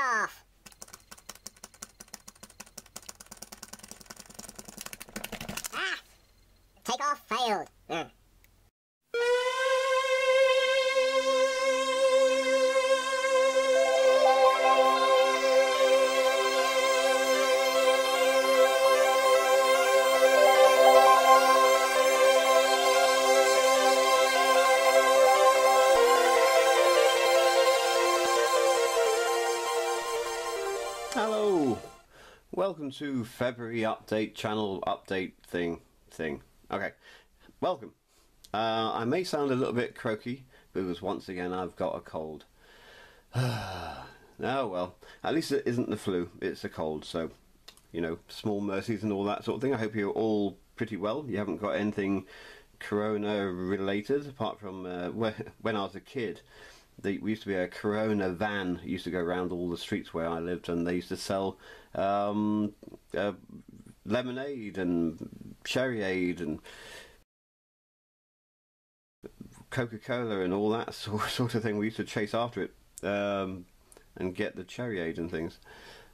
off! Ah! Take off failed. Mm. To February update channel update thing thing. Okay, welcome. Uh, I may sound a little bit croaky because once again I've got a cold. oh well, at least it isn't the flu; it's a cold. So, you know, small mercies and all that sort of thing. I hope you're all pretty well. You haven't got anything corona related apart from uh, when I was a kid there used to be a Corona van used to go around all the streets where I lived, and they used to sell um, uh, lemonade and cherryade and Coca Cola and all that sort of thing. We used to chase after it um, and get the cherryade and things.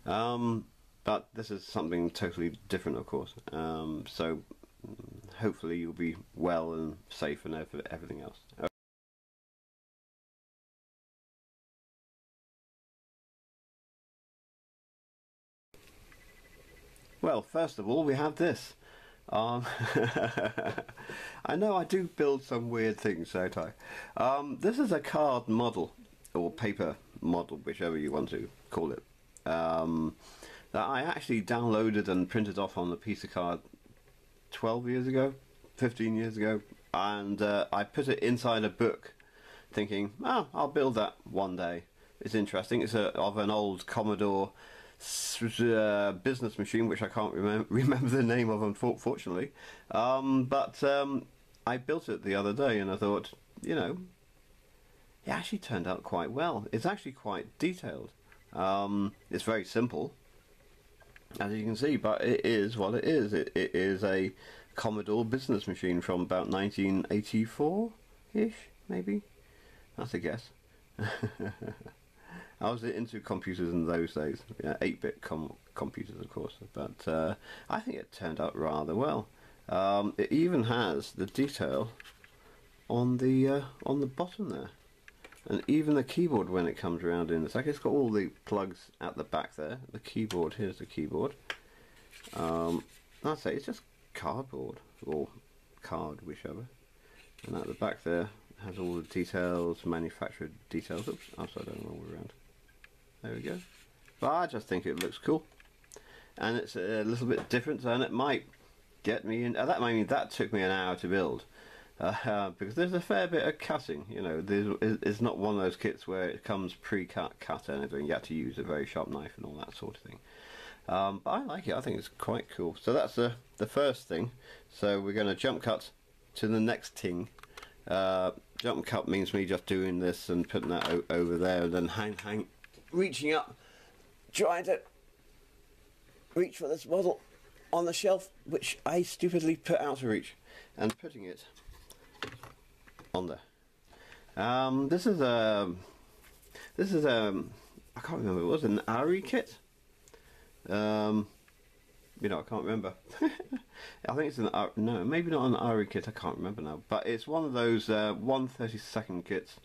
Um, but this is something totally different, of course. Um, so hopefully you'll be well and safe and everything else. Well, first of all, we have this. Um, I know I do build some weird things, don't I? Um, this is a card model, or paper model, whichever you want to call it, um, that I actually downloaded and printed off on a piece of card 12 years ago, 15 years ago, and uh, I put it inside a book thinking, oh, I'll build that one day. It's interesting. It's a, of an old Commodore uh, business machine, which I can't remember, remember the name of, unfortunately. Um, but um, I built it the other day, and I thought, you know, it actually turned out quite well. It's actually quite detailed. Um, it's very simple, as you can see, but it is what it is. It, it is a Commodore business machine from about 1984-ish, maybe. That's a guess. I was into computers in those days, yeah, 8-bit com computers, of course. But uh, I think it turned out rather well. Um, it even has the detail on the uh, on the bottom there, and even the keyboard when it comes around in. It's like it's got all the plugs at the back there. The keyboard here's the keyboard. Um, I'd say it's just cardboard or card, whichever. And at the back there has all the details, manufactured details. Oops, upside down all around. There we go. But I just think it looks cool. And it's a little bit different and it might get me in. Uh, that mean that took me an hour to build. Uh, because there's a fair bit of cutting, you know, it's not one of those kits where it comes pre-cut, cut anything, you have to use a very sharp knife and all that sort of thing. Um, but I like it, I think it's quite cool. So that's the, the first thing. So we're going to jump cut to the next thing. Uh, jump cut means me just doing this and putting that over there and then hang, hang, reaching up, trying to reach for this model on the shelf, which I stupidly put out of reach, and putting it on there. Um, this is a, this is a, I can't remember, it was an ARRI kit. Um, you know, I can't remember. I think it's an no, maybe not an ARRI kit. I can't remember now. But it's one of those uh, 132nd kits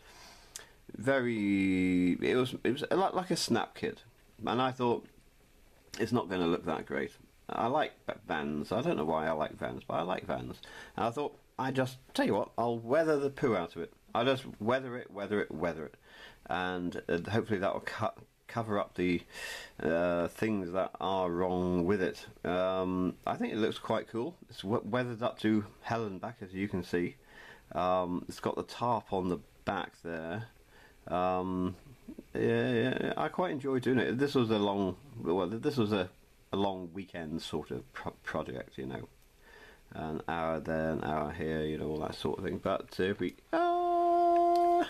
very it was it was like like a snap kit. And I thought it's not going to look that great. I like vans. I don't know why I like vans but I like vans. And I thought I just tell you what I'll weather the poo out of it. I'll just weather it weather it weather it. And uh, hopefully that will cut cover up the uh, things that are wrong with it. Um, I think it looks quite cool. It's weathered up to hell and back as you can see. Um, it's got the tarp on the back there um, yeah, yeah, I quite enjoy doing it. This was a long, well, this was a, a long weekend sort of pro project, you know, an hour there, an hour here, you know, all that sort of thing. But if we, uh,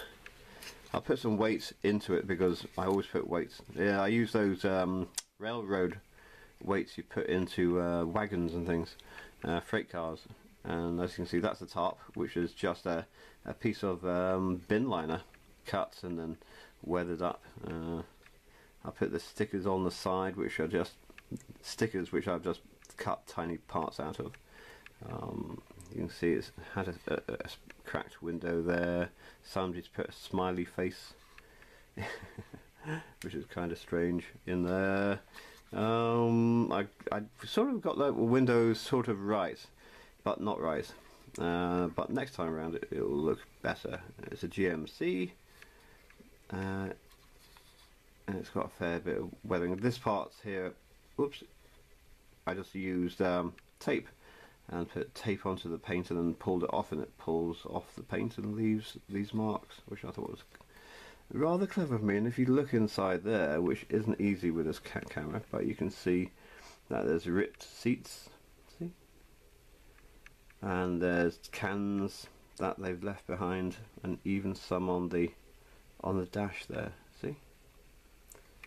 I'll put some weights into it because I always put weights. Yeah, I use those um, railroad weights you put into uh, wagons and things, uh, freight cars. And as you can see, that's the top, which is just a, a piece of um, bin liner cut and then weathered up. Uh, I put the stickers on the side, which are just stickers which I've just cut tiny parts out of. Um, you can see it's had a, a, a cracked window there. Somebody's put a smiley face, which is kind of strange in there. Um, I I sort of got the windows sort of right, but not right. Uh, but next time around it will look better. It's a GMC, uh, and it's got a fair bit of weathering. This part here, whoops, I just used um, tape and put tape onto the paint and then pulled it off and it pulls off the paint and leaves these marks, which I thought was rather clever of me. And if you look inside there, which isn't easy with this cat camera, but you can see that there's ripped seats, see? And there's cans that they've left behind and even some on the on the dash there, see?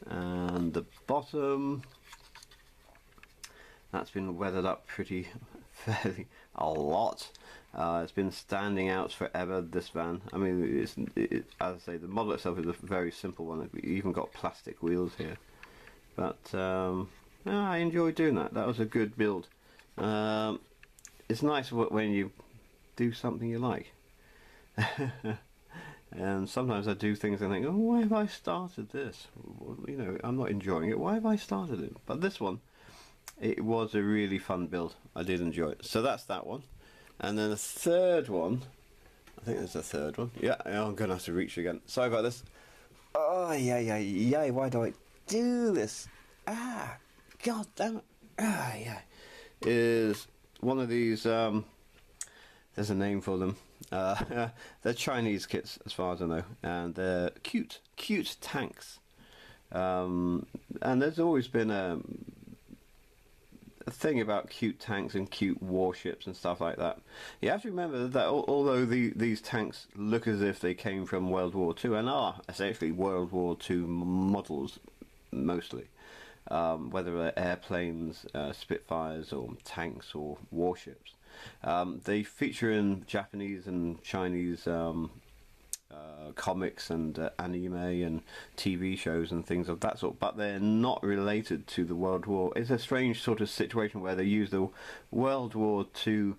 And the bottom that's been weathered up pretty fairly a lot. Uh, it's been standing out forever. This van. I mean, it's it, as I say, the model itself is a very simple one. We even got plastic wheels here, but um, yeah, I enjoyed doing that. That was a good build. Um, it's nice when you do something you like. and sometimes I do things and think, oh, why have I started this? You know, I'm not enjoying it. Why have I started it? But this one it was a really fun build. I did enjoy it. So that's that one. And then the third one, I think there's a third one. Yeah, I'm going to have to reach again. Sorry about this. Oh, yeah, yeah, yeah. Why do I do this? Ah, god damn it. Ah, yeah. Is one of these, um, there's a name for them. Uh, they're Chinese kits, as far as I know. And they're cute, cute tanks. Um, and there's always been a thing about cute tanks and cute warships and stuff like that. You have to remember that although the, these tanks look as if they came from World War II and are essentially World War II models mostly, um, whether they're airplanes, uh, Spitfires, or tanks or warships, um, they feature in Japanese and Chinese um, uh, comics and uh, anime and TV shows and things of that sort, but they're not related to the World War. It's a strange sort of situation where they use the World War II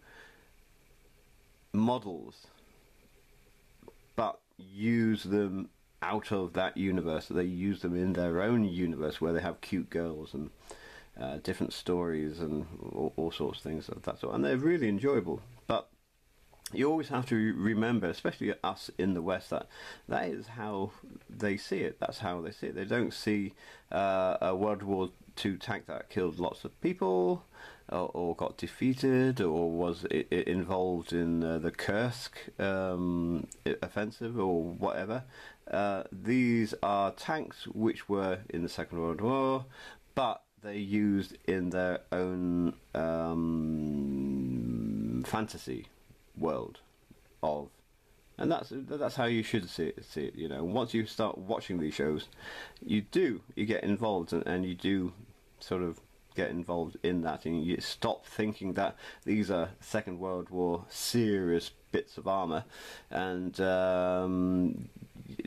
models, but use them out of that universe. They use them in their own universe where they have cute girls and uh, different stories and all, all, sorts of things of that sort, and they're really enjoyable. But you always have to remember, especially us in the West, that that is how they see it. That's how they see it. They don't see uh, a World War II tank that killed lots of people, or, or got defeated, or was it, it involved in uh, the Kursk um, offensive, or whatever. Uh, these are tanks which were in the Second World War, but they used in their own um, fantasy world of and that's that's how you should see it, see it you know. Once you start watching these shows you do you get involved and, and you do sort of get involved in that and you stop thinking that these are second world war serious bits of armor and um,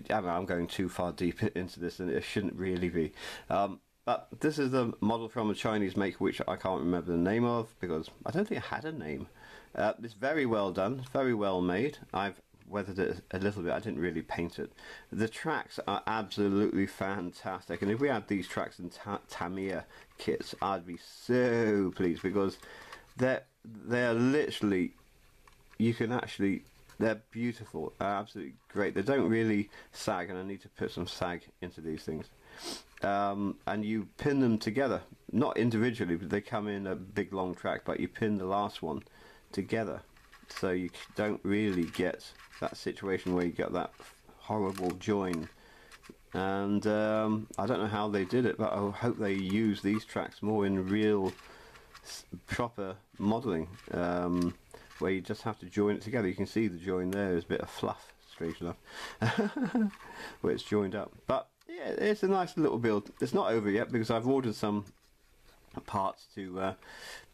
I am going too far deep into this and it shouldn't really be. Um, but this is the model from a Chinese maker which I can't remember the name of because I don't think it had a name uh, it's very well done, very well made. I've weathered it a little bit. I didn't really paint it. The tracks are absolutely fantastic, and if we had these tracks in ta Tamiya kits, I'd be so pleased because they're they're literally you can actually they're beautiful, absolutely great. They don't really sag, and I need to put some sag into these things. Um, and you pin them together, not individually, but they come in a big long track. But you pin the last one together. So you don't really get that situation where you get that horrible join. And um, I don't know how they did it but I hope they use these tracks more in real proper modelling um, where you just have to join it together. You can see the join there is a bit of fluff strange enough where it's joined up. But yeah it's a nice little build it's not over yet because I've ordered some parts to uh,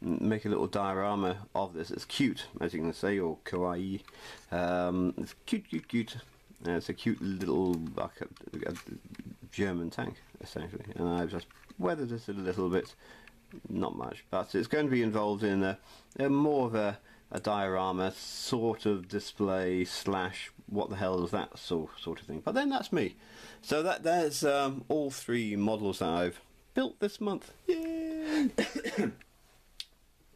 make a little diorama of this. It's cute, as you can say, or kawaii. Um, it's cute, cute, cute. Uh, it's a cute little a German tank, essentially, and I've just weathered it a little bit, not much, but it's going to be involved in a, a more of a, a diorama sort of display slash what the hell is that sort sort of thing. But then that's me. So that there's um, all three models that I've built this month. Yay!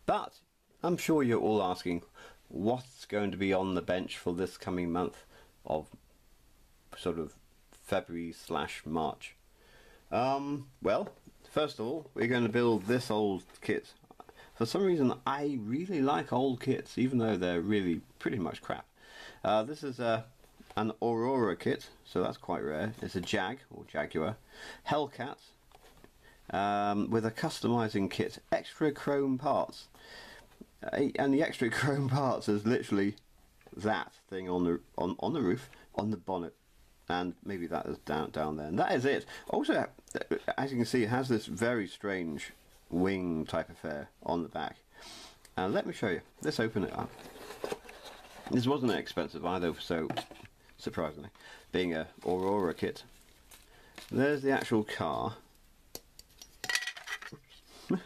but I'm sure you're all asking what's going to be on the bench for this coming month of sort of February slash March. Um, well, first of all, we're going to build this old kit. For some reason, I really like old kits, even though they're really pretty much crap. Uh, this is a an Aurora kit, so that's quite rare. It's a Jag or Jaguar Hellcat um, with a customizing kit, extra chrome parts, uh, and the extra chrome parts is literally that thing on the on on the roof, on the bonnet, and maybe that is down down there. And that is it. Also, as you can see, it has this very strange wing type affair on the back. And let me show you. Let's open it up. This wasn't expensive either, so surprisingly, being a Aurora kit. There's the actual car.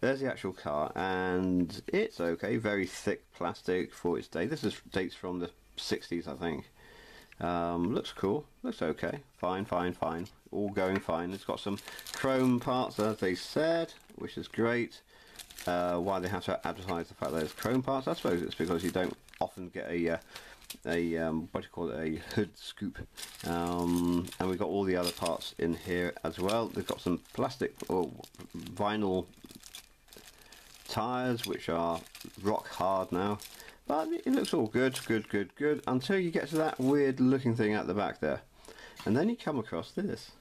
There's the actual car, and it's okay. Very thick plastic for its day. This is dates from the 60s, I think. Um, looks cool. Looks okay. Fine, fine, fine. All going fine. It's got some chrome parts, as they said, which is great. Uh, why they have to advertise the fact that there's chrome parts? I suppose it's because you don't often get a uh, a um, what do you call it a hood scoop. Um, and we've got all the other parts in here as well. They've got some plastic or vinyl tires which are rock hard now. But it looks all good good good good until you get to that weird looking thing at the back there. And then you come across this.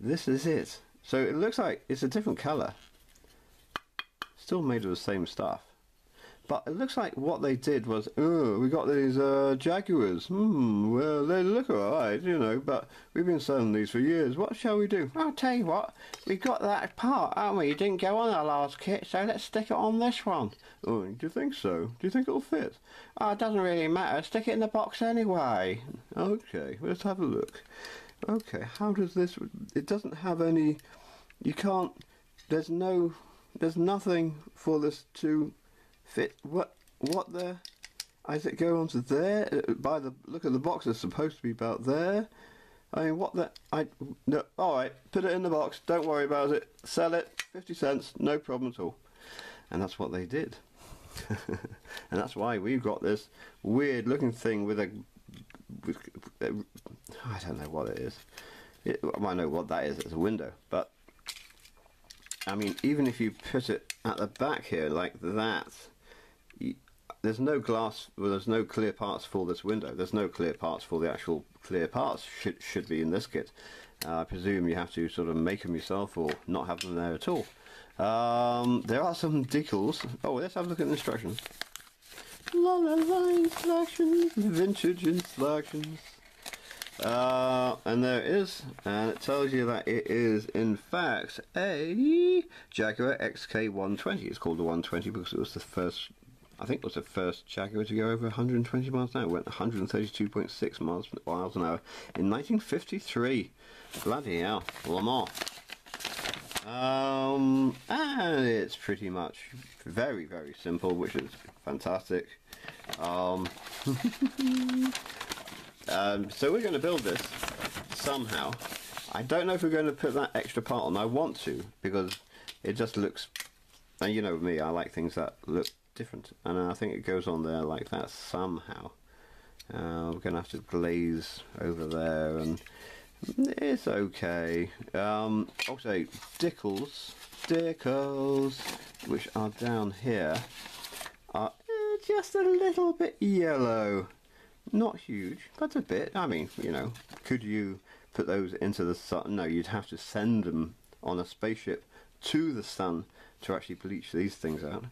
This is it. So it looks like it's a different color still made of the same stuff but it looks like what they did was, oh, we got these uh, Jaguars. Hmm, well, they look alright, you know, but we've been selling these for years. What shall we do? I'll tell you what, we got that part, haven't we? It didn't go on our last kit, so let's stick it on this one. Oh, do you think so? Do you think it'll fit? Oh, it doesn't really matter. Stick it in the box anyway. Okay, let's have a look. Okay, how does this... It doesn't have any... You can't... There's no... There's nothing for this to fit what what the as it go onto there uh, by the look at the box it's supposed to be about there. I mean what the I no alright put it in the box don't worry about it sell it 50 cents no problem at all. And that's what they did. And that's why we've got this weird looking thing with a with, I don't know what it is. It, I might know what that is it's a window but I mean even if you put it at the back here like that there's no glass, well, there's no clear parts for this window. There's no clear parts for the actual clear parts should, should be in this kit. Uh, I presume you have to sort of make them yourself or not have them there at all. Um, there are some decals. Oh, let's have a look at the instructions. La la la instructions, vintage instructions. Uh, and there it is, and it tells you that it is in fact a Jaguar XK120. It's called the 120 because it was the first I think it was the first Jaguar to go over 120 miles an hour. It went 132.6 miles, miles an hour in 1953. Bloody hell, Le. Um, and it's pretty much very, very simple, which is fantastic. Um, um, so we're going to build this somehow. I don't know if we're going to put that extra part on. I want to because it just looks. And you know me, I like things that look different. And I think it goes on there like that somehow. Uh, we're gonna have to glaze over there and it's okay. Um, also Dickles Dickles which are down here are just a little bit yellow. Not huge but a bit. I mean you know could you put those into the sun? No you'd have to send them on a spaceship to the sun to actually bleach these things out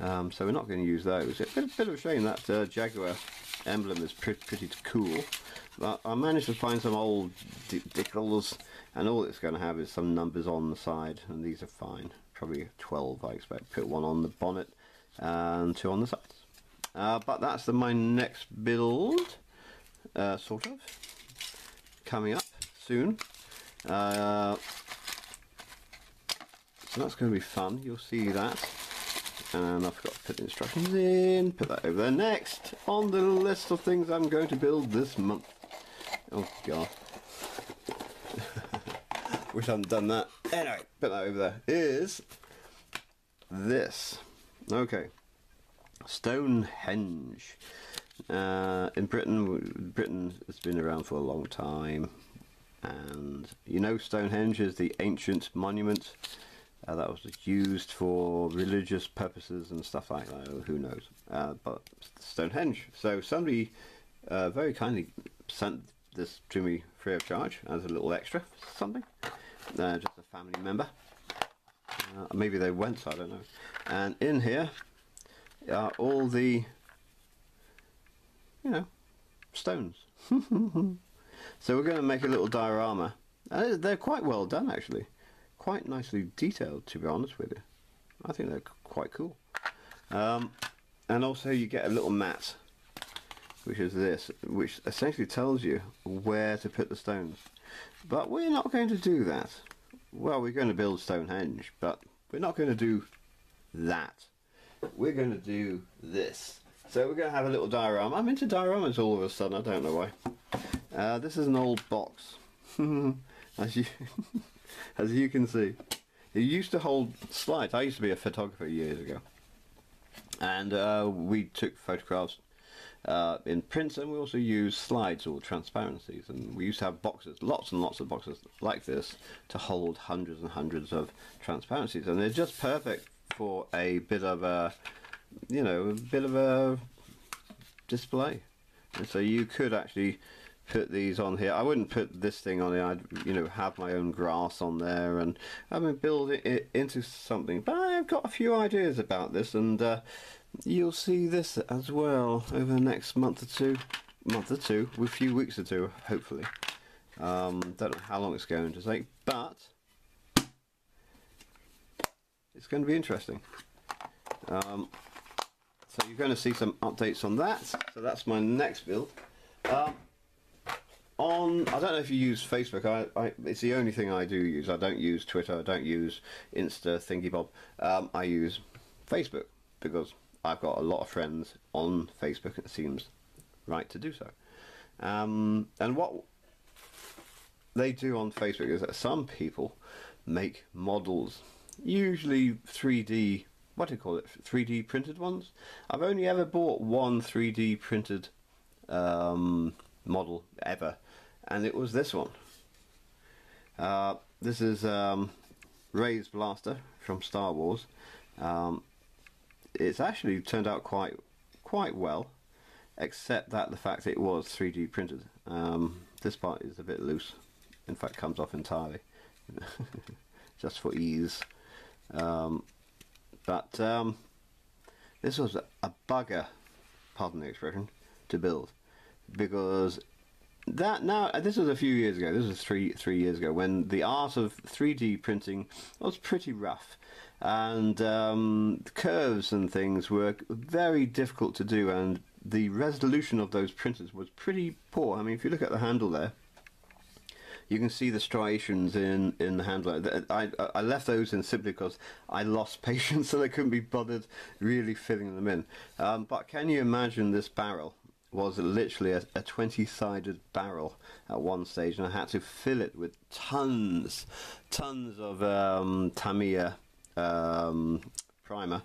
um, so we're not going to use those. It's a bit, bit of a shame that uh, Jaguar emblem is pretty, pretty cool. But I managed to find some old Dickles and all it's going to have is some numbers on the side and these are fine. Probably 12 I expect. Put one on the bonnet and two on the sides. Uh, but that's the, my next build, uh, sort of, coming up soon. Uh, so that's going to be fun. You'll see that. And I forgot to put the instructions in. Put that over there. Next on the list of things I'm going to build this month. Oh god. Wish I hadn't done that. Anyway, put that over there. Is this. Okay. Stonehenge. Uh, in Britain, Britain has been around for a long time, and you know Stonehenge is the ancient monument uh, that was used for religious purposes and stuff like that. Who knows? Uh, but Stonehenge. So somebody uh, very kindly sent this to me free of charge as a little extra something. Uh, just a family member. Uh, maybe they went, I don't know. And in here are all the, you know, stones. so we're going to make a little diorama. And they're quite well done, actually. Quite nicely detailed, to be honest with you. I think they're quite cool. Um, and also you get a little mat, which is this, which essentially tells you where to put the stones. But we're not going to do that. Well, we're going to build Stonehenge, but we're not going to do that. We're going to do this. So we're going to have a little diorama. I'm into dioramas all of a sudden. I don't know why. Uh, this is an old box, as you as you can see. It used to hold slides. I used to be a photographer years ago, and uh, we took photographs uh, in prints and we also use slides or transparencies and we used to have boxes lots and lots of boxes like this to hold hundreds and hundreds of transparencies and they're just perfect for a bit of a you know a bit of a display and so you could actually put these on here. I wouldn't put this thing on here. I'd you know have my own grass on there and I mean build it into something. But I've got a few ideas about this and uh, you'll see this as well over the next month or two month or two a few weeks or two hopefully. Um, don't know how long it's going to take but it's going to be interesting. Um, so you're going to see some updates on that. So that's my next build. Um, on I don't know if you use Facebook I, I, it's the only thing I do use I don't use Twitter I don't use Insta thingy bob um, I use Facebook because I've got a lot of friends on Facebook. It seems right to do so. Um, and what they do on Facebook is that some people make models, usually 3D. What do you call it? 3D printed ones. I've only ever bought one 3D printed um, model ever, and it was this one. Uh, this is um, Rey's Blaster from Star Wars. Um, it's actually turned out quite quite well, except that the fact it was 3D printed. Um, this part is a bit loose. In fact, comes off entirely, just for ease. Um, but um, this was a bugger, pardon the expression, to build because that now this was a few years ago. This was three three years ago when the art of 3D printing was pretty rough and um, curves and things were very difficult to do and the resolution of those printers was pretty poor. I mean if you look at the handle there you can see the striations in, in the handle. I, I left those in simply because I lost patience so I couldn't be bothered really filling them in. Um, but can you imagine this barrel? Was literally a, a 20 sided barrel at one stage and I had to fill it with tons tons of um, Tamiya um, primer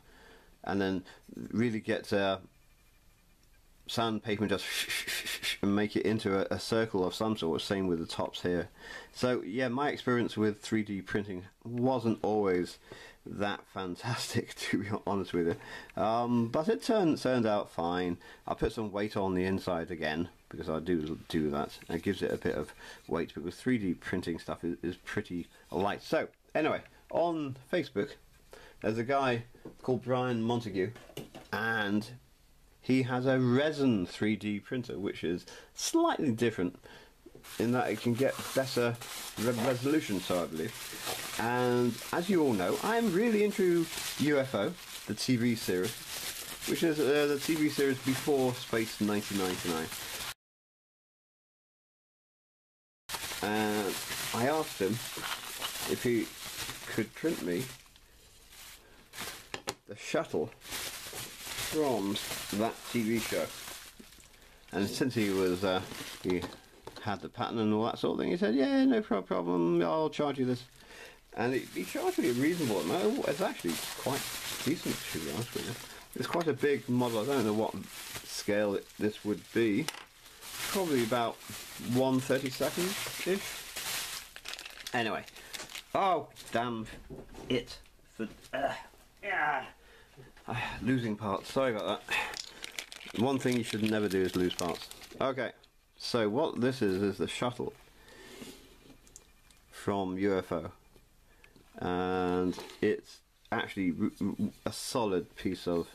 and then really get uh, sandpaper and just and make it into a, a, circle of some sort. Same with the tops here. So yeah, my experience with 3D printing wasn't always that fantastic to be honest with you. Um, but it turned turned out fine. I put some weight on the inside again because I do do that. It gives it a bit of weight because 3D printing stuff is, is pretty light. So anyway, on Facebook there's a guy called Brian Montague, and he has a resin 3D printer, which is slightly different in that it can get better re resolution, so I believe. And as you all know, I am really into UFO, the TV series, which is uh, the TV series before Space 1999. And I asked him if he could print me the shuttle from that TV show. And since he was, uh, he had the pattern and all that sort of thing, he said, yeah, no pro- problem, I'll charge you this. And he, he charged me a reasonable amount. It's actually quite decent, to be honest with you. It's quite a big model. I don't know what scale it, this would be. Probably about 132nd-ish. Anyway. Oh, damn it. For, uh, yeah. Losing parts. Sorry about that. One thing you should never do is lose parts. Okay. So what this is is the shuttle from UFO, and it's actually a solid piece of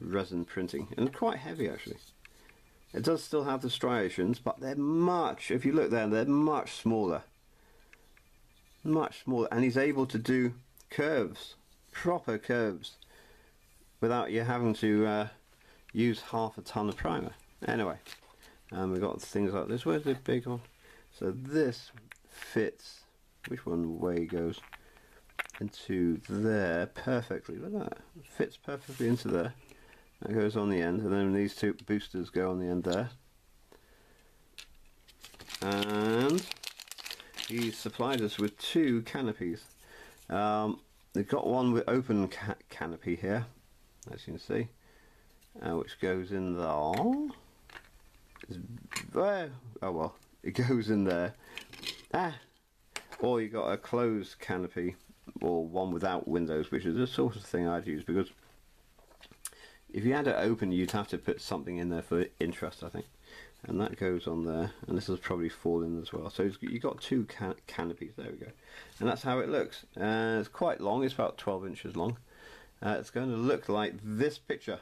resin printing and quite heavy actually. It does still have the striations, but they're much. If you look there, they're much smaller. Much smaller, and he's able to do curves, proper curves, without you having to uh, use half a ton of primer. Anyway, and we've got things like this. Where's the big one? So this fits. Which one way goes into there perfectly? Look at that. It fits perfectly into there. That goes on the end, and then these two boosters go on the end there. And he supplied us with two canopies. Um, they've got one with open ca canopy here, as you can see, uh, which goes in there. There. Oh well, it goes in there. Ah. Or you got a closed canopy, or one without windows, which is the sort of thing I'd use because if you had it open, you'd have to put something in there for interest, I think. And that goes on there, and this has probably fallen as well. So you've got two can canopies, there we go. And that's how it looks. Uh, it's quite long, it's about 12 inches long. Uh, it's going to look like this picture.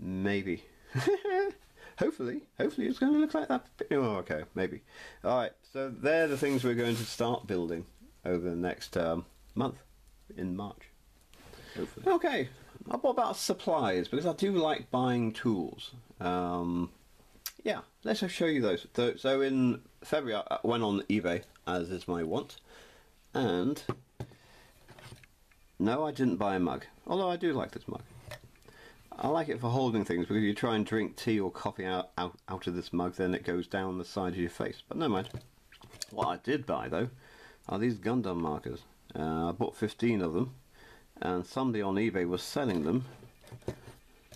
Maybe. hopefully, hopefully it's going to look like that. Oh, okay, maybe. All right, so they're the things we're going to start building over the next um, month in March. Hopefully. Okay, what about supplies? Because I do like buying tools. Um, yeah, let's show you those. So, so in February, I went on eBay, as is my want, and no, I didn't buy a mug. Although I do like this mug. I like it for holding things because you try and drink tea or coffee out, out, out of this mug, then it goes down the side of your face. But no mind. What I did buy though are these Gundam markers. Uh, I bought 15 of them, and somebody on eBay was selling them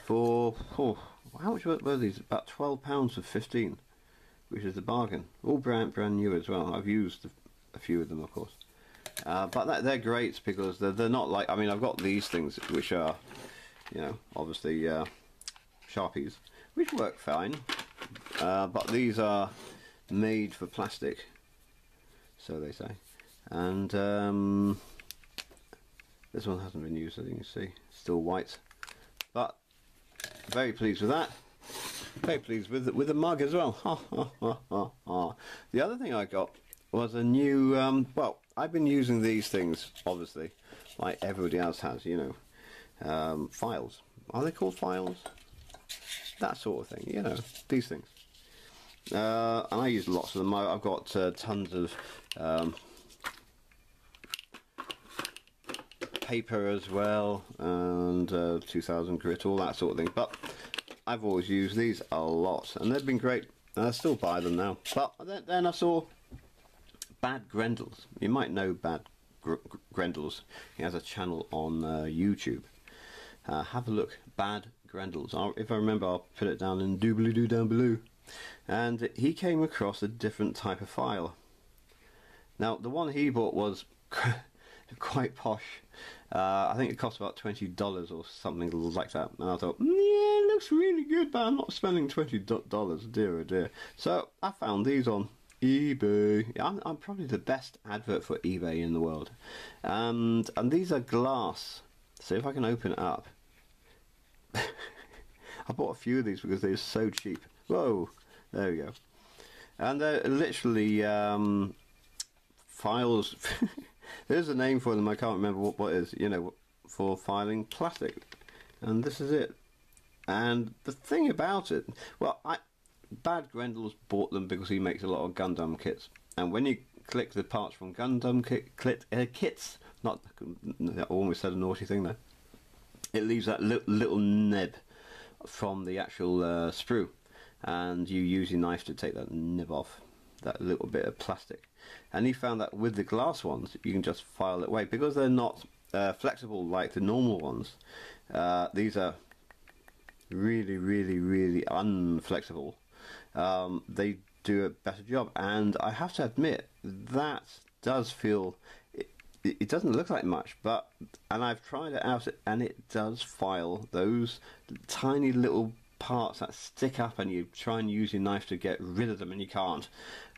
for oh, how much were, these? About 12 pounds for 15, which is a bargain. All brand brand new as well. I've used a few of them, of course. Uh, but that, they're great because they're, they're not like I mean I've got these things which are you know, obviously uh, Sharpies, which work fine, uh, but these are made for plastic, so they say. And um, this one hasn't been used, as you can see, still white. But very pleased with that. Very pleased with with the mug as well. the other thing I got was a new. Um, well, I've been using these things, obviously, like everybody else has, you know um, files. Are they called files? That sort of thing, you know, these things. Uh, and I use lots of them. I, have got uh, tons of um, paper as well, and uh, 2000 grit, all that sort of thing. But I've always used these a lot, and they've been great. I still buy them now. But then, then I saw Bad Grendels. You might know Bad Gr Grendels. He has a channel on uh, YouTube uh, have a look. Bad Grendels. I'll, if I remember, I'll put it down in doobly doo down below. And he came across a different type of file. Now, the one he bought was quite posh. Uh, I think it cost about twenty dollars or something like that. And I thought, mm, yeah, it looks really good, but I'm not spending twenty dollars. Dear, oh dear. So I found these on eBay. I'm, I'm, probably the best advert for eBay in the world. And and these are glass. So if I can open it up, I bought a few of these because they're so cheap. Whoa, there we go. And they're literally um, files. There's a name for them. I can't remember what what is. You know, for filing plastic, and this is it. And the thing about it, well, I Bad Grendel's bought them because he makes a lot of Gundam kits. And when you click the parts from Gundam kit, uh, kits, not, I almost said a naughty thing there, it leaves that li- little nib from the actual uh, sprue. And you use your knife to take that nib off, that little bit of plastic. And he found that with the glass ones, you can just file it away. Because they're not uh, flexible like the normal ones, uh, these are really, really, really unflexible. Um, they do a better job, and I have to admit that does feel. It, it doesn't look like much, but and I've tried it out, and it does file those tiny little parts that stick up, and you try and use your knife to get rid of them, and you can't.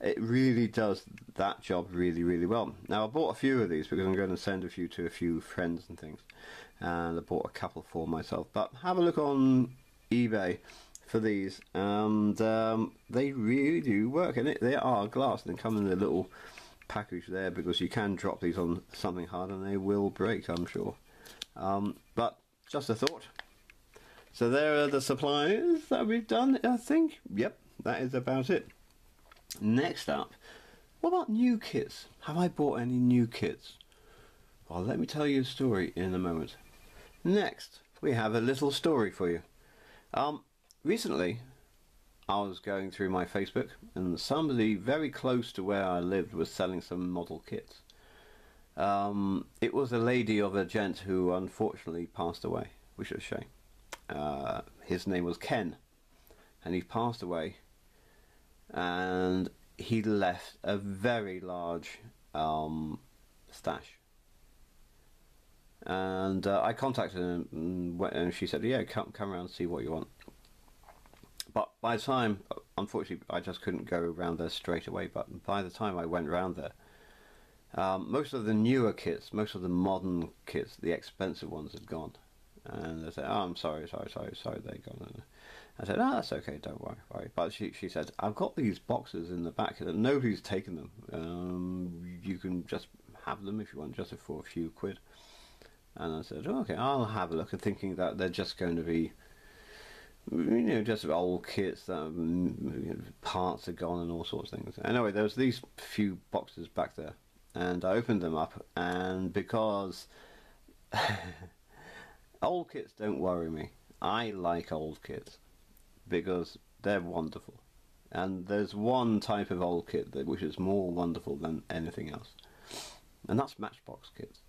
It really does that job really, really well. Now I bought a few of these because I'm going to send a few to a few friends and things, and I bought a couple for myself. But have a look on eBay for these, and um, they really do work. And they are glass, and they come in a little package there because you can drop these on something hard and they will break, I'm sure. Um, but just a thought. So there are the supplies that we've done, I think. Yep, that is about it. Next up, what about new kits? Have I bought any new kits? Well, let me tell you a story in a moment. Next, we have a little story for you. Um, recently, I was going through my Facebook, and somebody very close to where I lived was selling some model kits. Um, it was a lady of a gent who unfortunately passed away, which is a shame. Uh, his name was Ken, and he passed away, and he left a very large um, stash. And uh, I contacted him, and, she said, "Yeah, come come around and see what you want." But by the time, unfortunately, I just couldn't go around there straight away. But by the time I went around there, um, most of the newer kits, most of the modern kits, the expensive ones had gone. And they said, "Oh, I'm sorry, sorry, sorry, sorry, they're gone." I said, "Oh, that's okay, don't worry, worry." But she she said, "I've got these boxes in the back, and nobody's taken them. Um, you can just have them if you want, just for a few quid." And I said, oh, "Okay, I'll have a look." And thinking that they're just going to be you know, just old kits that um, you know, parts are gone and all sorts of things. Anyway, there was these few boxes back there, and I opened them up, and because old kits don't worry me, I like old kits because they're wonderful, and there's one type of old kit that which is more wonderful than anything else, and that's Matchbox kits.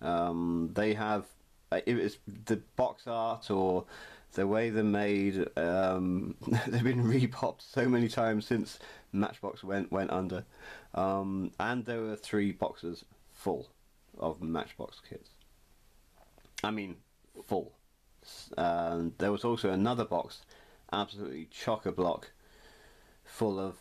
Um, they have it's the box art or the way they're made, um, they've been repopped so many times since Matchbox went went under, um, and there were three boxes full of Matchbox kits. I mean, full. There was also another box, absolutely chock a block, full of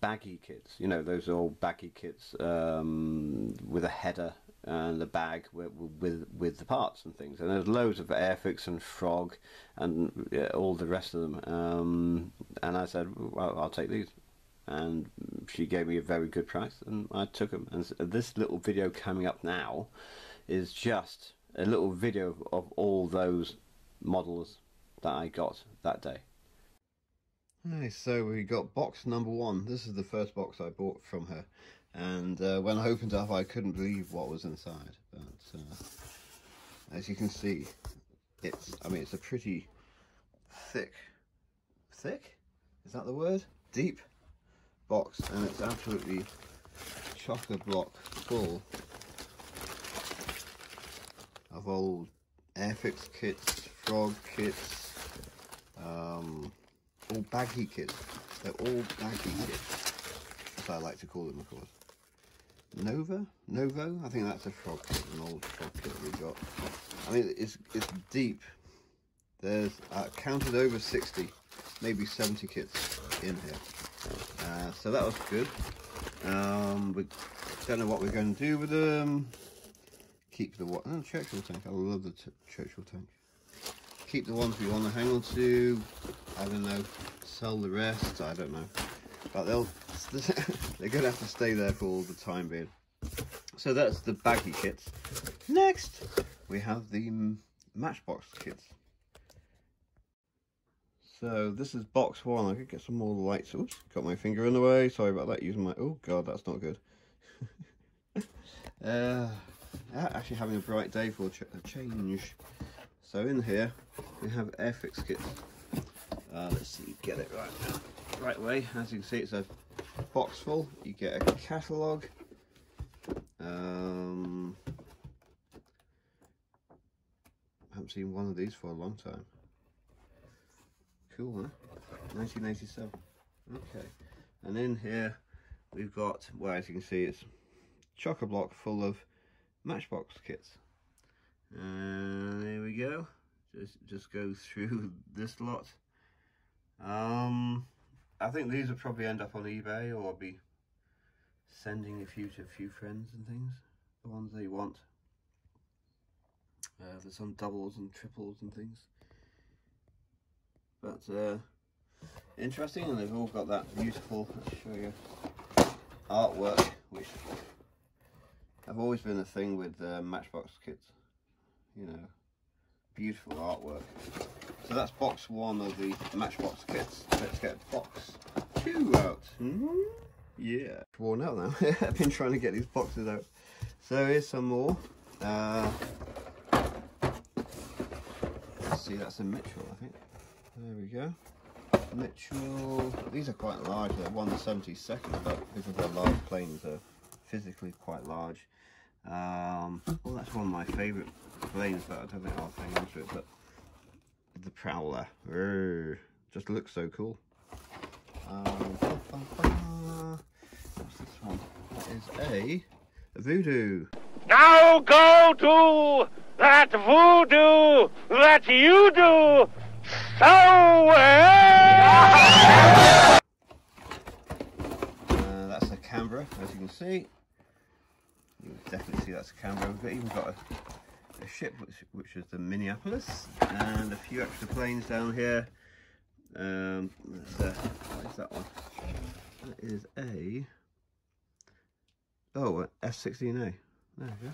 baggy kits. You know, those old baggy kits um, with a header and the bag with, with with the parts and things. And there's loads of Airfix and Frog and yeah, all the rest of them. Um, and I said, well, I'll take these. And she gave me a very good price, and I took them. And this little video coming up now is just a little video of all those models that I got that day. Okay, so we got box number one. This is the first box I bought from her and uh, when I opened up I couldn't believe what was inside. But uh, as you can see it's I mean it's a pretty thick thick? Is that the word? Deep box. And it's absolutely chock-a-block full of old Airfix kits, frog kits, um, all baggy kits. They're all baggy. Kits, as I like to call them, of course. Nova? Novo? I think that's a frog kit, an old frog kit we got. I mean, it's, it's deep. There's uh, counted over 60, maybe 70 kits in here. Uh, so that was good. Um, we don't know what we're going to do with them. Keep the what? Oh, Churchill tank. I love the Churchill tank. Keep the ones we want to hang on to. I don't know. Sell the rest. I don't know. But they'll they're going to have to stay there for all the time being. So that's the baggy kits. Next, we have the Matchbox kits. So this is box one. I could get some more lights. Oops, got my finger in the way. Sorry about that. Using my oh god, that's not good. uh, actually having a bright day for a change. So in here we have Airfix kits. Uh, let's see, get it right now. Right way. As you can see, it's a box full. You get a catalogue. Um, haven't seen one of these for a long time. Cool, huh? 1987. Okay. And in here, we've got, well, as you can see, it's chock a block full of Matchbox kits. And there we go. Just just go through this lot. Um, I think these will probably end up on eBay or I'll be sending a few to a few friends and things. The ones they want. Uh, there's some doubles and triples and things. But uh, interesting, and they've all got that beautiful, show you, artwork, which have always been a thing with uh, Matchbox kits. You know, beautiful artwork. So that's box one of the Matchbox kits. Let's get box two out. Mm. Yeah, worn out now. I've been trying to get these boxes out. So here's some more. Uh, let's see, that's a Mitchell, I think. There we go. Mitchell, these are quite large, they're 172nd, but because their large planes, they're physically quite large. Um, well, that's one of my favourite planes, but I don't think I'll hang on to it, but the Prowler, Urgh, just looks so cool. Um, what's this one? That is a, a Voodoo. Now go to that voodoo that you do so. uh, that's a Canberra, as you can see. You can definitely see that's a Canberra. We've even got a, a ship, which, which is the Minneapolis, and a few extra planes down here. Um, uh, what is that one? That is a oh S16A. There we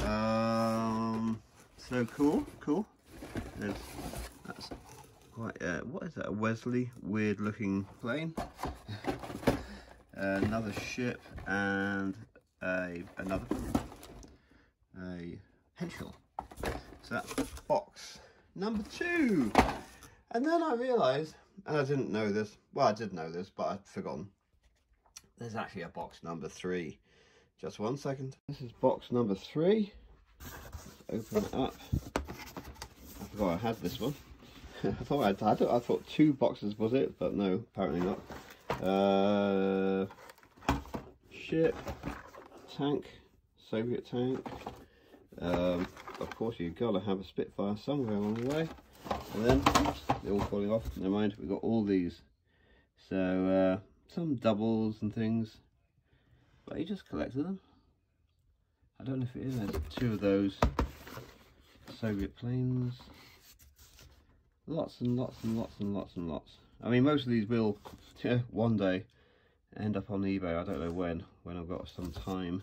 go. Um, so cool, cool. There's that's quite, uh, what is that, a Wesley weird looking plane. another ship and a, another, a So that's box number two. And then I realised, and I didn't know this, well I did know this, but I'd forgotten. There's actually a box number three. Just one second. This is box number three. Let's open it up. I forgot I had this one. I thought I'd had it. I thought two boxes was it, but no, apparently not. Uh, ship, tank, Soviet tank. Um, of course, you've got to have a Spitfire somewhere along the way. And then, oops, they're all falling off. Never mind, we've got all these. So, uh, some doubles and things. But he just collected them. I don't know if it is. There's two of those Soviet planes lots and lots and lots and lots and lots. I mean, most of these will one day end up on eBay. I don't know when, when I've got some time.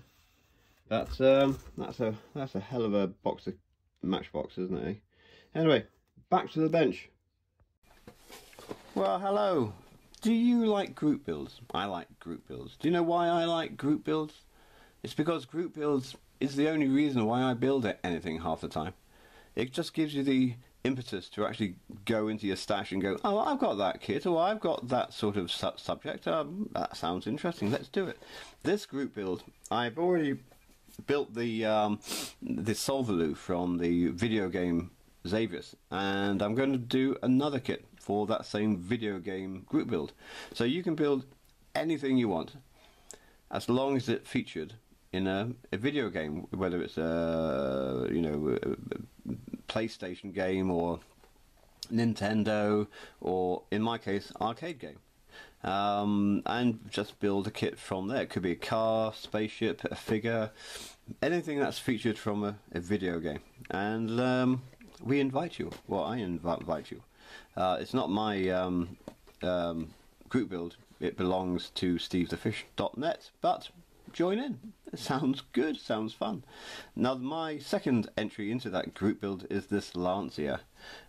But um, that's a that's a hell of a box of Matchbox, isn't it? Eh? Anyway, back to the bench. Well, hello. Do you like group builds? I like group builds. Do you know why I like group builds? It's because group builds is the only reason why I build anything half the time. It just gives you the impetus to actually go into your stash and go, oh, I've got that kit, or I've got that sort of su subject. Um, that sounds interesting. Let's do it. This group build, I've already built the um, the Solvalou from the video game Xevious, and I'm going to do another kit for that same video game group build. So you can build anything you want, as long as it featured in a, a video game, whether it's a you know a PlayStation game or Nintendo or in my case arcade game. Um, and just build a kit from there. It could be a car, spaceship, a figure, anything that's featured from a, a video game. And um, we invite you. Well, I invite you. Uh, it's not my um, um, group build. It belongs to stevethefish.net, but join in. Sounds good, sounds fun. Now, my second entry into that group build is this Lancia.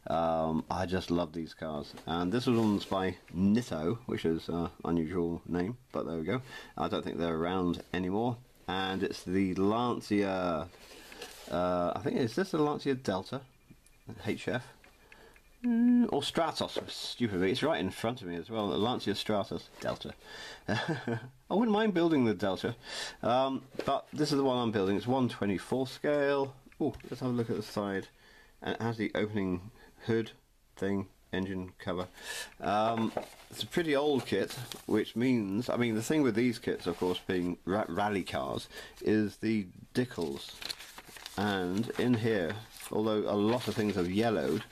Um, I just love these cars. And this was one's by Nitto, which is an unusual name, but there we go. I don't think they're around anymore. And it's the Lancia, uh, I think, is this the Lancia Delta? HF? Mm, or Stratos, stupidly. It's right in front of me as well. The Lancia Stratos Delta. I wouldn't mind building the Delta, um, but this is the one I'm building. It's 124 scale. Oh, let's have a look at the side. And it has the opening hood thing, engine cover. Um, it's a pretty old kit, which means, I mean, the thing with these kits, of course, being ra rally cars, is the decals. And in here, although a lot of things have yellowed,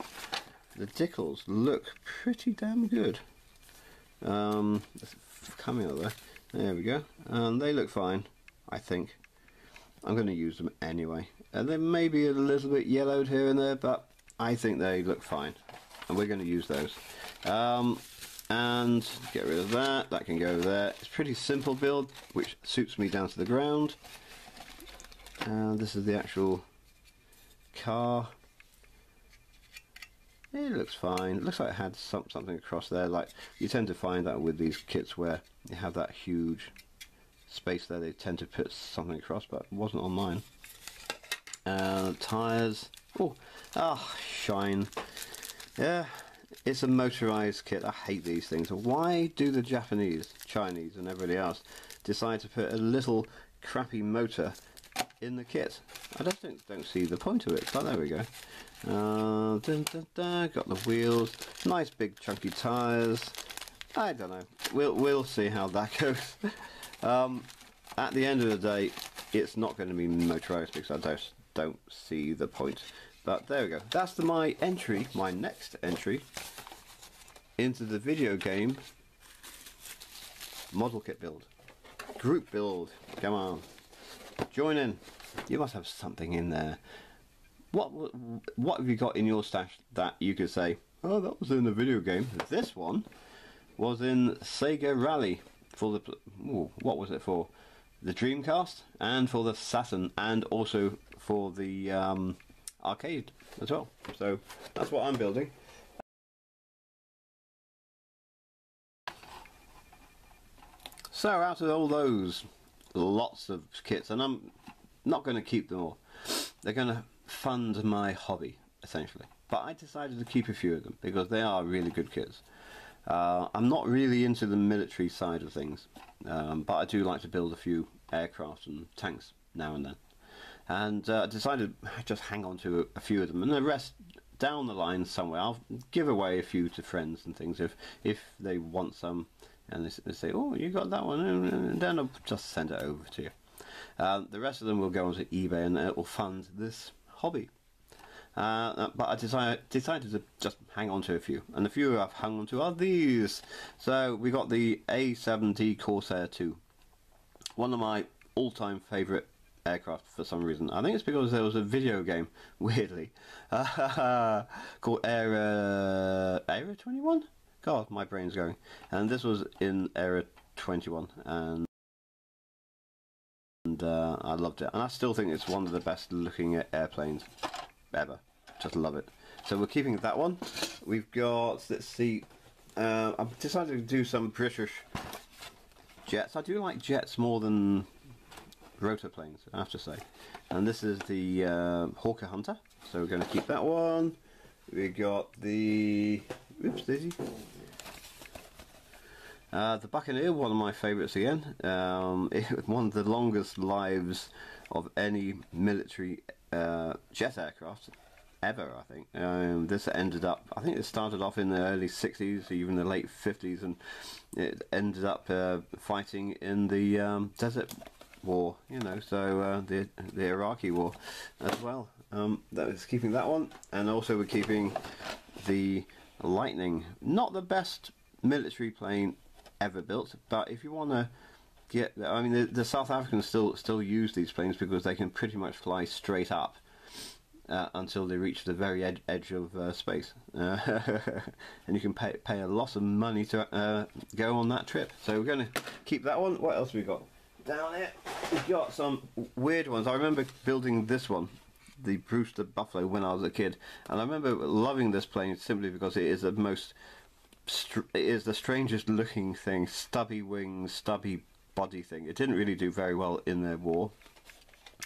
the decals look pretty damn good. Um, coming over there. There we go. And they look fine, I think. I'm going to use them anyway. And they may be a little bit yellowed here and there, but I think they look fine. And we're going to use those. Um, and get rid of that. That can go over there. It's pretty simple build, which suits me down to the ground. And this is the actual car. It looks fine. It looks like it had some, something across there. Like you tend to find that with these kits where you have that huge space there, they tend to put something across, but it wasn't on mine. Uh, tires. Oh, ah, shine. Yeah, it's a motorized kit. I hate these things. Why do the Japanese, Chinese, and everybody else decide to put a little crappy motor in the kit? I just don't, don't see the point of it. But there we go. Uh, dun, dun, dun, got the wheels, nice big chunky tyres. I don't know. We'll we'll see how that goes. um, at the end of the day, it's not going to be motorised because I just don't see the point. But there we go. That's the, my entry, my next entry into the video game model kit build, group build. Come on, join in. You must have something in there what what have you got in your stash that you could say, oh, that was in the video game? This one was in Sega Rally for the ooh, what was it for? The Dreamcast and for the Saturn and also for the um, arcade as well. So that's what I'm building. So out of all those lots of kits, and I'm not going to keep them all. They're going to fund my hobby, essentially. But I decided to keep a few of them because they are really good kits. Uh, I'm not really into the military side of things, um, but I do like to build a few aircraft and tanks now and then. And uh, I decided just hang on to a, a, few of them, and the rest down the line somewhere. I'll give away a few to friends and things if if they want some, and they, they say, "Oh, you got that one," and then I'll just send it over to you. Uh, the rest of them will go onto eBay, and it will fund this hobby. Uh, but I decided, decided to just hang on to a few, and the few I've hung on to are these. So we got the A7D Corsair 2, one of my all-time favourite aircraft for some reason. I think it's because there was a video game, weirdly, uh, called Era Era 21. God, my brain's going. And this was in Era 21, and and uh, I loved it. And I still think it's one of the best looking airplanes ever. Just love it. So we're keeping that one. We've got, let's see, uh, I've decided to do some British jets. I do like jets more than rotor planes, I have to say. And this is the uh, Hawker Hunter. So we're going to keep that one. We got the, oops, daisy. Uh, the Buccaneer, one of my favourites again. Um, it, one of the longest lives of any military uh, jet aircraft ever, I think. Um, this ended up, I think it started off in the early 60s, even the late 50s, and it ended up uh, fighting in the um, Desert War, you know, so uh, the, the Iraqi War as well. Um, that is keeping that one, and also we're keeping the Lightning. Not the best military plane ever built. But if you want to get, I mean, the, the, South Africans still still use these planes because they can pretty much fly straight up uh, until they reach the very ed edge of uh, space, uh, and you can pay pay a lot of money to uh, go on that trip. So we're going to keep that one. What else we got? down here, we've got some weird ones. I remember building this one, the Brewster Buffalo, when I was a kid, and I remember loving this plane simply because it is the most, str- is the strangest looking thing, stubby wings, stubby body thing. It didn't really do very well in their war.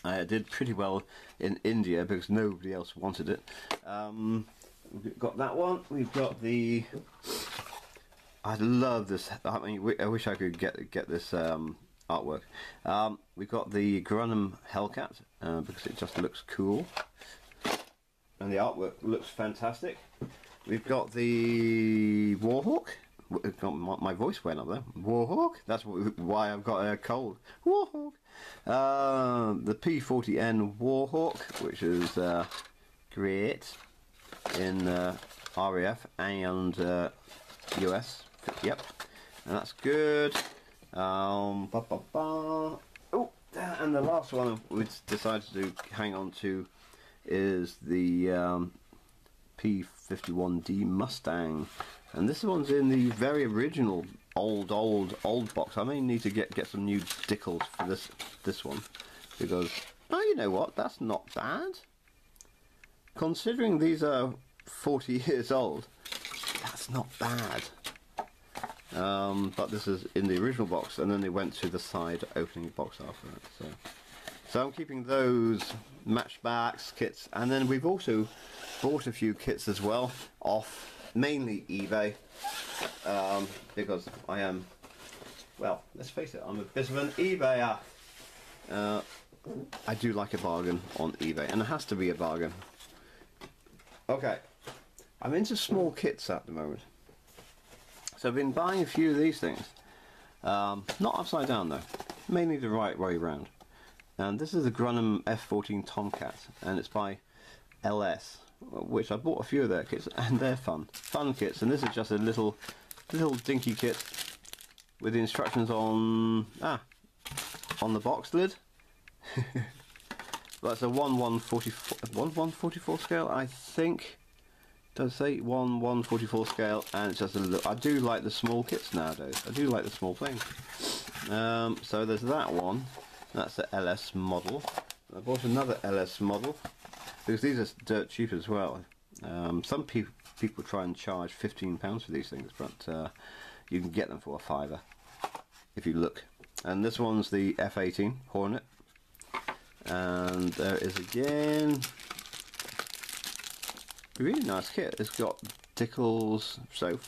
Uh, it did pretty well in India because nobody else wanted it. Um, we've got that one. We've got the. I love this. I mean, I wish I could get get this um, artwork. Um, we've got the Grumman Hellcat uh, because it just looks cool, and the artwork looks fantastic. We've got the Warhawk. W- got My voice went up there. Warhawk. That's why I've got a cold. Warhawk. Uh, the P40N Warhawk, which is uh, great in uh, RAF and uh, US. Yep, and that's good. Um, ba, ba, ba. Oh, and the last one we decided to hang on to is the um, P51D Mustang, and this one's in the very original old, old, old box. I may need to get get some new decals for this this one because oh, you know what? That's not bad. Considering these are 40 years old, that's not bad. Um, but this is in the original box, and then they went to the side opening box after that. So, so I'm keeping those Matchbox kits, and then we've also bought a few kits as well off mainly eBay um, because I am. Well, let's face it, I'm a bit of an eBayer. Uh, I do like a bargain on eBay, and it has to be a bargain. Okay, I'm into small kits at the moment. So I've been buying a few of these things. Um, not upside down though, mainly the right way round. And this is the Grumman F14 Tomcat, and it's by LS, which I bought a few of their kits, and they're fun, fun kits. And this is just a little, little dinky kit with the instructions on ah, on the box lid. That's a 1 1 44, 1 1 44 scale, I think. Does say 1 1 44 scale, and it's just a little. I do like the small kits nowadays. I do like the small things. Um, so there's that one. That's the LS model. I bought another LS model because these are dirt cheap as well. Um, some people people try and charge 15 pounds for these things, but uh, you can get them for a fiver if you look. And this one's the F18 Hornet. And there is again really nice kit. It's got decals, so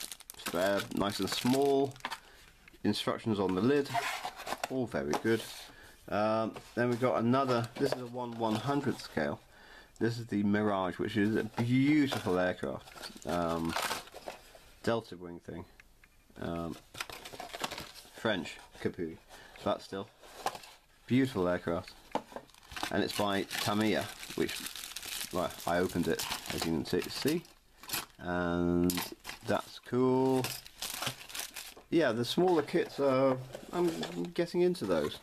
they're nice and small. Instructions on the lid, all very good. Um, then we've got another. This is a one one hundred scale. This is the Mirage, which is a beautiful aircraft. Um, Delta wing thing. Um, French Capu, but still beautiful aircraft. And it's by Tamiya, which right, I opened it as you can see, see, and that's cool. Yeah, the smaller kits are. I'm getting into those.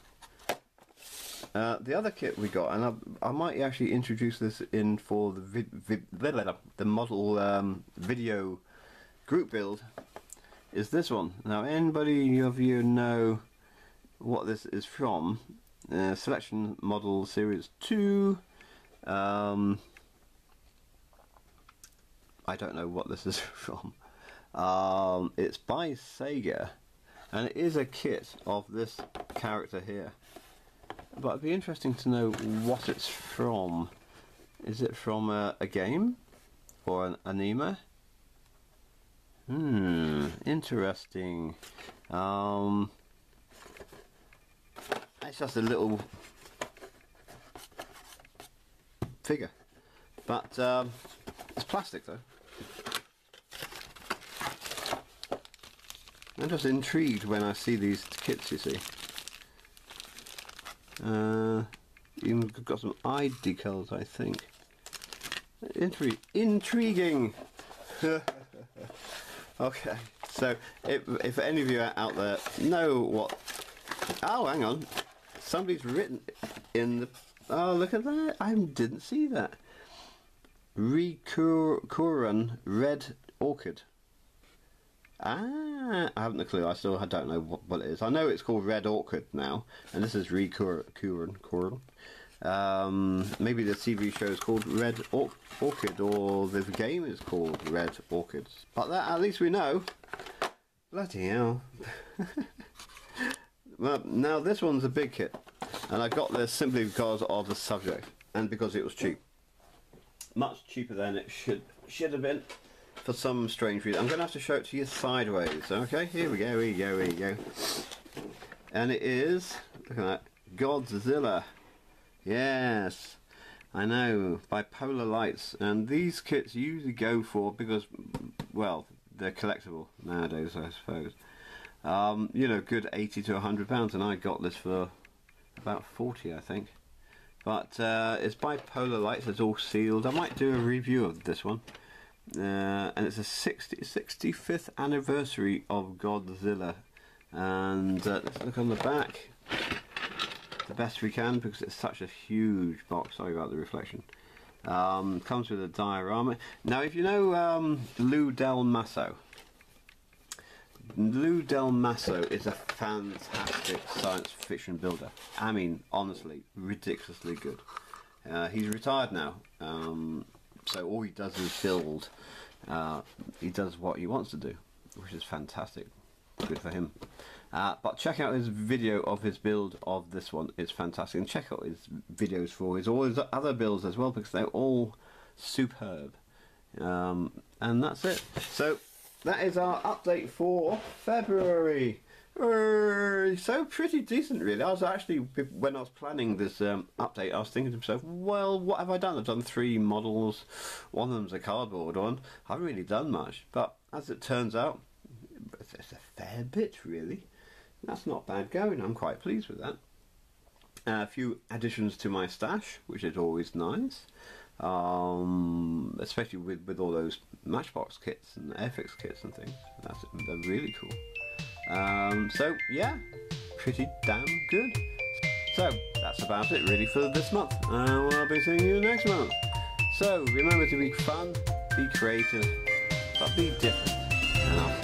Uh, the other kit we got, and I, I might actually introduce this in for the vid, the model um, video group build, is this one. Now, anybody of you know what this is from? Uh, selection model series two. Um, I don't know what this is from. Um, it's by Sega, and it is a kit of this character here. But it'd be interesting to know what it's from. Is it from a, a game or an anime? Hmm, interesting. Um, it's just a little figure, but um, it's plastic though. I'm just intrigued when I see these kits. You see. Uh, even got some eye decals, I think. Intri- intriguing. okay, so if, if any of you out there know what, oh, hang on, somebody's written in the. Oh, look at that! I didn't see that. Rikuran Red Orchid. Ah, I haven't a clue. I still don't know what, what it is. I know it's called Red Orchid now, and this is Re Curran. Um, maybe the TV show is called Red Or- Orchid, or the game is called Red Orchids. But that, at least we know. Bloody hell. well, now this one's a big kit, and I got this simply because of the subject and because it was cheap. Much cheaper than it should should have been for some strange reason. I'm going to have to show it to you sideways. Okay, here we go, here we go, here we go. And it is, look at that, Godzilla. Yes, I know, by Polar Lights. And these kits usually go for, because, well, they're collectible nowadays, I suppose. Um, you know, good 80 to 100 pounds, and I got this for about 40, I think. But uh, it's by Polar Lights, it's all sealed. I might do a review of this one. Uh, and it's a 60, 65th anniversary of Godzilla. And uh, let's look on the back the best we can because it's such a huge box. Sorry about the reflection. Um, comes with a diorama. Now, if you know um, Lou Dalmaso, Lou Dalmaso is a fantastic science fiction builder. I mean, honestly, ridiculously good. Uh, he's retired now, um, so all he does is build. Uh, he does what he wants to do, which is fantastic. Good for him. Uh, but check out his video of his build of this one. It's fantastic. And check out his videos for his all his other builds as well because they're all superb. Um, and that's it. So that is our update for February. So pretty decent, really. I was actually when I was planning this um, update, I was thinking to myself, well, what have I done? I've done three models. One of them's a cardboard one. I haven't really done much, but as it turns out, it's a fair bit, really. That's not bad going. I'm quite pleased with that. Uh, a few additions to my stash, which is always nice. Um, especially with, with all those Matchbox kits and Airfix kits and things. That's they're really cool. Um, so yeah, pretty damn good. So that's about it really for this month. Uh, we'll be seeing you next month. So remember to be fun, be creative, but be different. And I'll